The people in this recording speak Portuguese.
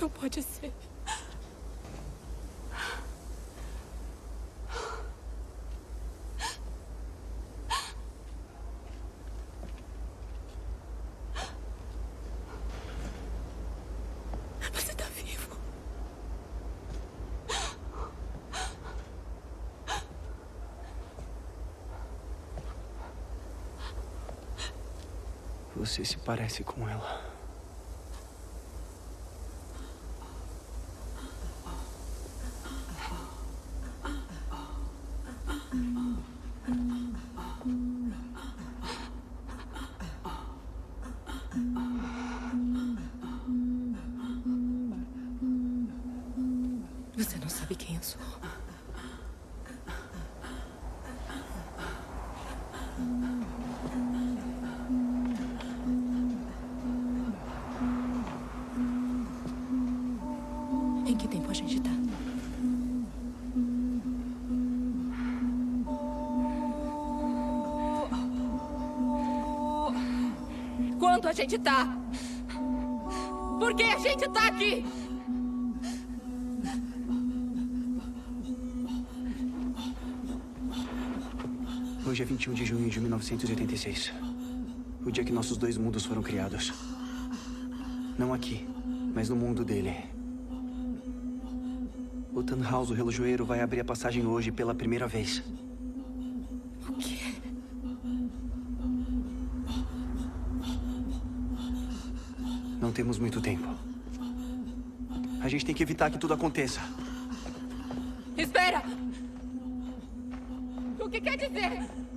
Não pode ser. Você tá. Você se parece com ela. Você não sabe quem eu sou. Em que tempo a gente tá? Quando a gente tá? Por que a gente tá aqui? Hoje é 21 de junho de 1986. O dia que nossos dois mundos foram criados. Não aqui, mas no mundo dele. O Tannhaus, o relojoeiro, vai abrir a passagem hoje pela primeira vez. O quê? Não temos muito tempo. A gente tem que evitar que tudo aconteça. Espera! O que quer dizer?